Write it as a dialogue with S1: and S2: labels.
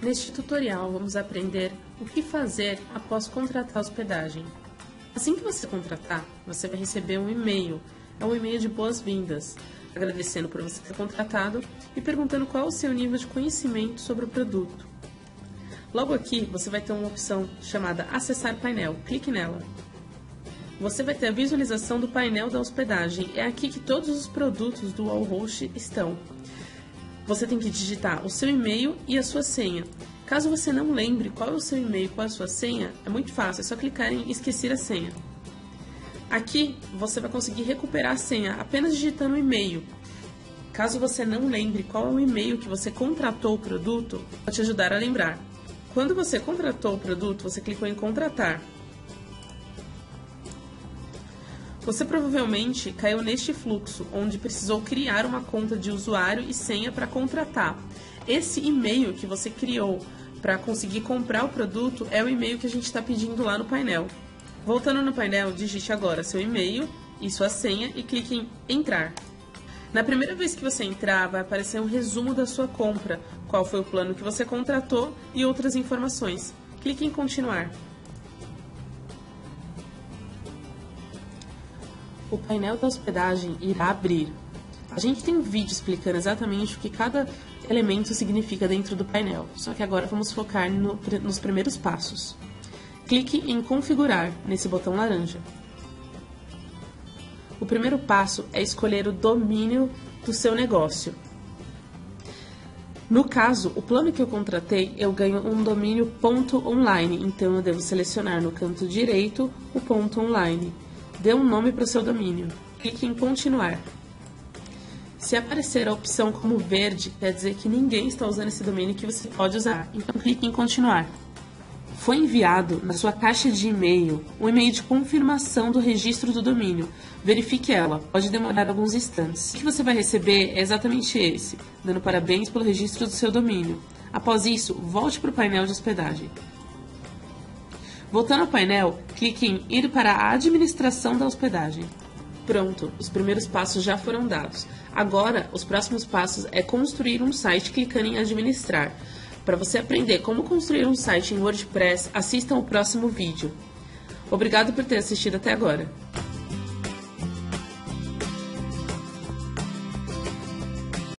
S1: Neste tutorial vamos aprender o que fazer após contratar hospedagem. Assim que você contratar, você vai receber um e-mail, é um e-mail de boas-vindas, agradecendo por você ter contratado e perguntando qual é o seu nível de conhecimento sobre o produto. Logo aqui você vai ter uma opção chamada Acessar painel, clique nela. Você vai ter a visualização do painel da hospedagem, é aqui que todos os produtos do Wallhost estão você tem que digitar o seu e-mail e a sua senha. Caso você não lembre qual é o seu e-mail e qual é a sua senha, é muito fácil, é só clicar em esquecer a senha. Aqui você vai conseguir recuperar a senha apenas digitando o e-mail. Caso você não lembre qual é o e-mail que você contratou o produto, vou te ajudar a lembrar. Quando você contratou o produto, você clicou em contratar. Você provavelmente caiu neste fluxo, onde precisou criar uma conta de usuário e senha para contratar. Esse e-mail que você criou para conseguir comprar o produto é o e-mail que a gente está pedindo lá no painel. Voltando no painel, digite agora seu e-mail e sua senha e clique em Entrar. Na primeira vez que você entrar, vai aparecer um resumo da sua compra, qual foi o plano que você contratou e outras informações. Clique em Continuar. O painel da hospedagem irá abrir. A gente tem um vídeo explicando exatamente o que cada elemento significa dentro do painel, só que agora vamos focar no, nos primeiros passos. Clique em Configurar nesse botão laranja. O primeiro passo é escolher o domínio do seu negócio. No caso, o plano que eu contratei, eu ganho um domínio ponto .online, então eu devo selecionar no canto direito o ponto .online. Dê um nome para o seu domínio. Clique em Continuar. Se aparecer a opção como verde, quer dizer que ninguém está usando esse domínio que você pode usar. Então clique em Continuar. Foi enviado na sua caixa de e-mail um e-mail de confirmação do registro do domínio. Verifique ela, pode demorar alguns instantes. O que você vai receber é exatamente esse, dando parabéns pelo registro do seu domínio. Após isso, volte para o painel de hospedagem. Voltando ao painel, clique em Ir para a administração da hospedagem. Pronto, os primeiros passos já foram dados. Agora, os próximos passos é construir um site clicando em Administrar. Para você aprender como construir um site em WordPress, assista ao próximo vídeo. Obrigado por ter assistido até agora.